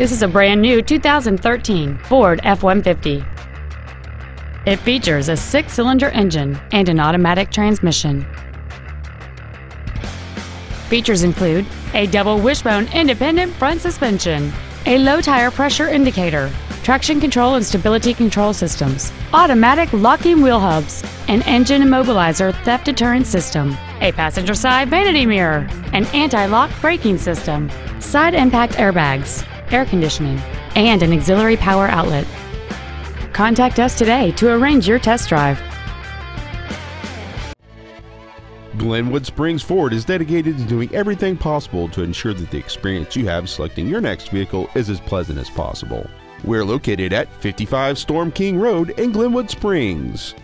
This is a brand new 2013 Ford F-150. It features a six-cylinder engine and an automatic transmission. Features include a double wishbone independent front suspension, a low tire pressure indicator, traction control and stability control systems, automatic locking wheel hubs, an engine immobilizer theft deterrent system, a passenger side vanity mirror, an anti-lock braking system, side impact airbags, air conditioning, and an auxiliary power outlet. Contact us today to arrange your test drive. Glenwood Springs Ford is dedicated to doing everything possible to ensure that the experience you have selecting your next vehicle is as pleasant as possible. We're located at 55 Storm King Road in Glenwood Springs.